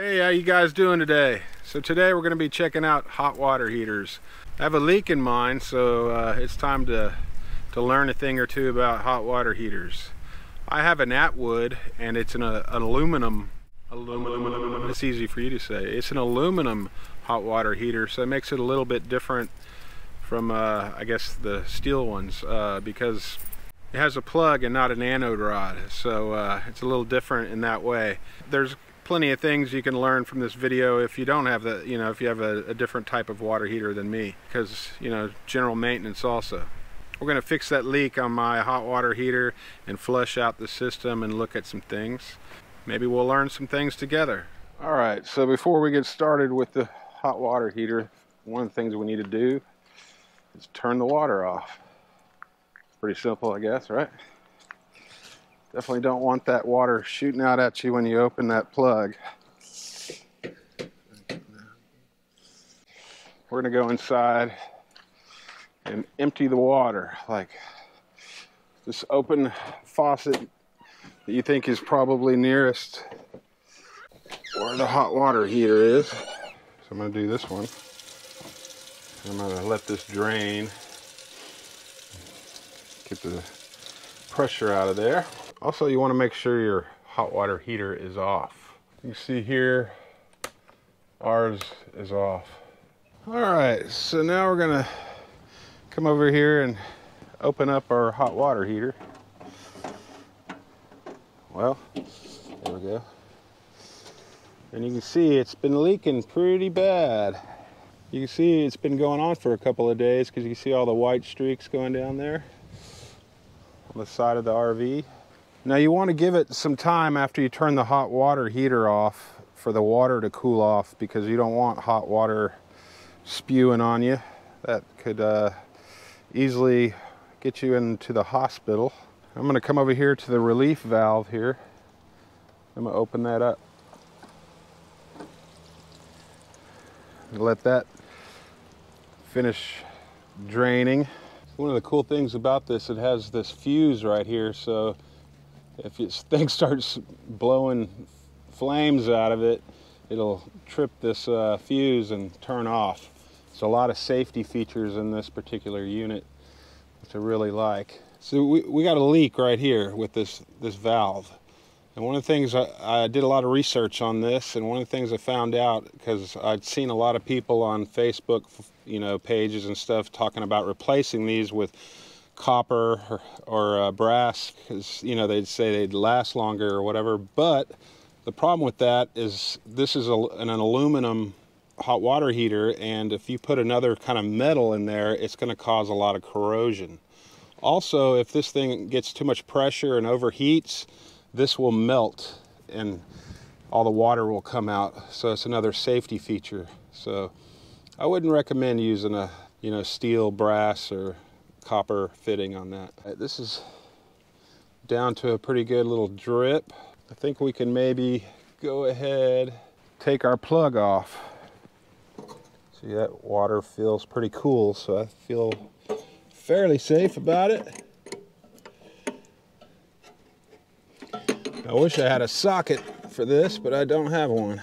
Hey, how you guys doing today? So today we're going to be checking out hot water heaters. I have a leak in mine, so uh, it's time to, to learn a thing or two about hot water heaters. I have an Atwood, and it's an, uh, an aluminum, aluminum, it's easy for you to say. It's an aluminum hot water heater, so it makes it a little bit different from, uh, I guess, the steel ones, uh, because it has a plug and not an anode rod, so uh, it's a little different in that way. There's plenty of things you can learn from this video if you don't have the, you know, if you have a, a different type of water heater than me, because, you know, general maintenance also. We're going to fix that leak on my hot water heater and flush out the system and look at some things. Maybe we'll learn some things together. All right, so before we get started with the hot water heater, one of the things we need to do is turn the water off. Pretty simple, I guess, right? Definitely don't want that water shooting out at you when you open that plug. We're gonna go inside and empty the water. Like this open faucet that you think is probably nearest where the hot water heater is. So I'm gonna do this one. I'm gonna let this drain. Get the pressure out of there. Also, you want to make sure your hot water heater is off. You see here, ours is off. All right, so now we're gonna come over here and open up our hot water heater. Well, there we go. And you can see it's been leaking pretty bad. You can see it's been going on for a couple of days because you see all the white streaks going down there on the side of the RV. Now you want to give it some time after you turn the hot water heater off for the water to cool off because you don't want hot water spewing on you. That could uh, easily get you into the hospital. I'm going to come over here to the relief valve here. I'm going to open that up. Let that finish draining. One of the cool things about this, it has this fuse right here, so if this thing starts blowing flames out of it, it'll trip this uh, fuse and turn off. So a lot of safety features in this particular unit, which I really like. So we, we got a leak right here with this, this valve. And one of the things, I, I did a lot of research on this, and one of the things I found out, because I'd seen a lot of people on Facebook, you know, pages and stuff talking about replacing these with copper or, or uh, brass because you know they'd say they'd last longer or whatever but the problem with that is this is a, an, an aluminum hot water heater and if you put another kind of metal in there it's going to cause a lot of corrosion. Also if this thing gets too much pressure and overheats this will melt and all the water will come out. So it's another safety feature. So I wouldn't recommend using a you know steel brass or copper fitting on that. Uh, this is down to a pretty good little drip. I think we can maybe go ahead, take our plug off. See that water feels pretty cool, so I feel fairly safe about it. I wish I had a socket for this, but I don't have one.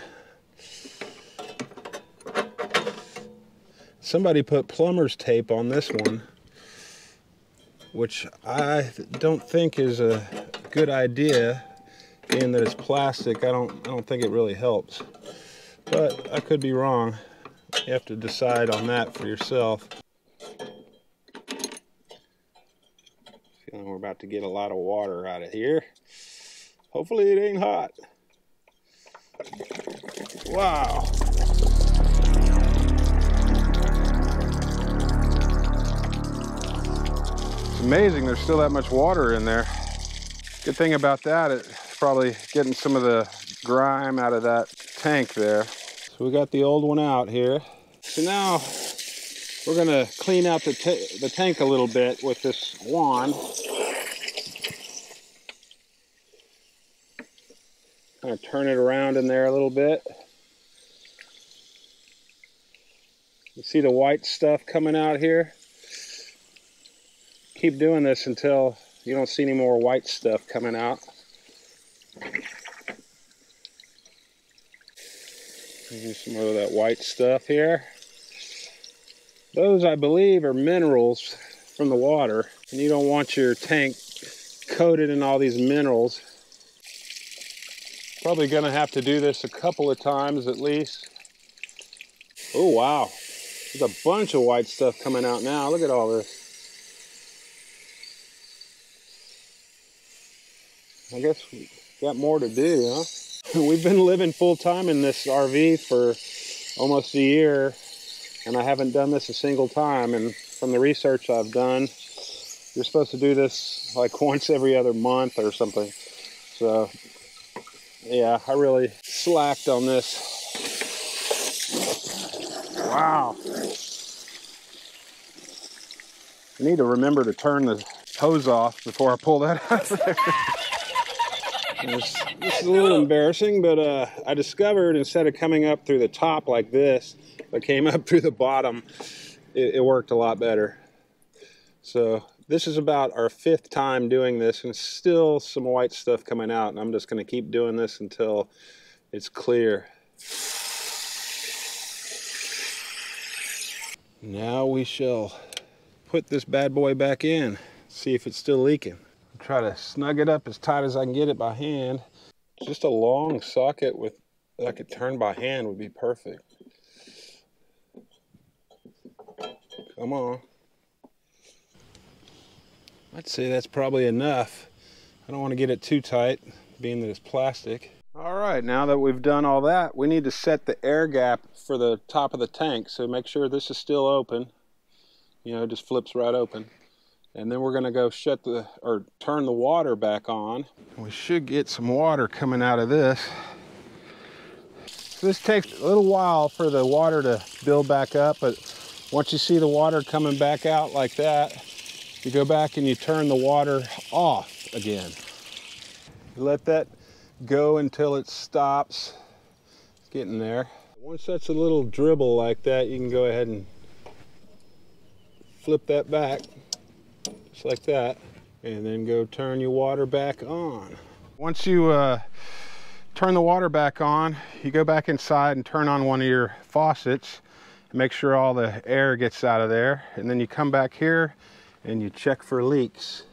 Somebody put plumber's tape on this one which I don't think is a good idea, being that it's plastic. I don't, I don't think it really helps. But I could be wrong. You have to decide on that for yourself. Feeling we're about to get a lot of water out of here. Hopefully it ain't hot. Wow. Amazing there's still that much water in there. Good thing about that, it's probably getting some of the grime out of that tank there. So we got the old one out here. So now we're gonna clean out the, the tank a little bit with this wand. Kind of turn it around in there a little bit. You see the white stuff coming out here? Keep doing this until you don't see any more white stuff coming out. Use some more of that white stuff here. Those, I believe, are minerals from the water. And you don't want your tank coated in all these minerals. Probably gonna have to do this a couple of times at least. Oh, wow. There's a bunch of white stuff coming out now. Look at all this. I guess we got more to do, huh? We've been living full time in this RV for almost a year, and I haven't done this a single time. And from the research I've done, you're supposed to do this like once every other month or something. So, yeah, I really slacked on this. Wow. I need to remember to turn the hose off before I pull that out of there. This, this, is a little embarrassing, but uh, I discovered instead of coming up through the top like this, I came up through the bottom, it, it worked a lot better. So this is about our fifth time doing this and still some white stuff coming out and I'm just going to keep doing this until it's clear. Now we shall put this bad boy back in, see if it's still leaking. Try to snug it up as tight as I can get it by hand. Just a long socket with that I could turn by hand would be perfect. Come on. I'd say that's probably enough. I don't want to get it too tight, being that it's plastic. All right, now that we've done all that, we need to set the air gap for the top of the tank. So make sure this is still open. You know, it just flips right open. And then we're gonna go shut the, or turn the water back on. We should get some water coming out of this. This takes a little while for the water to build back up, but once you see the water coming back out like that, you go back and you turn the water off again. You let that go until it stops. It's getting there. Once that's a little dribble like that, you can go ahead and flip that back, just like that, and then go turn your water back on. Once you uh, turn the water back on, you go back inside and turn on one of your faucets, make sure all the air gets out of there, and then you come back here and you check for leaks.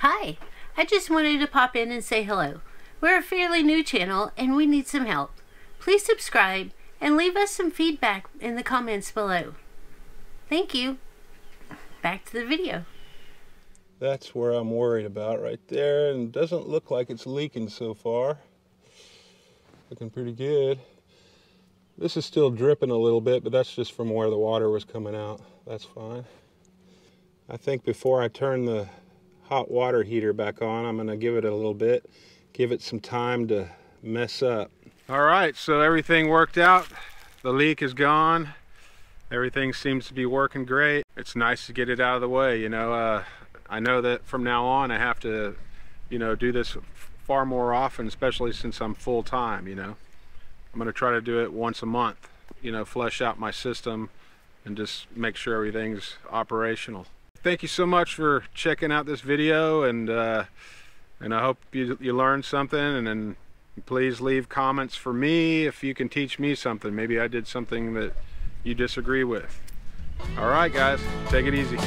Hi, I just wanted to pop in and say hello. We're a fairly new channel and we need some help. Please subscribe and leave us some feedback in the comments below. Thank you. Back to the video. That's where I'm worried about right there and doesn't look like it's leaking so far. Looking pretty good. This is still dripping a little bit, but that's just from where the water was coming out. That's fine. I think before I turn the hot water heater back on, I'm gonna give it a little bit, give it some time to mess up. All right, so everything worked out. The leak is gone. Everything seems to be working great. It's nice to get it out of the way, you know. Uh, I know that from now on I have to, you know, do this far more often, especially since I'm full-time, you know. I'm gonna try to do it once a month, you know, flesh out my system and just make sure everything's operational. Thank you so much for checking out this video and uh, and I hope you, you learned something and then please leave comments for me if you can teach me something. Maybe I did something that you disagree with. All right guys take it easy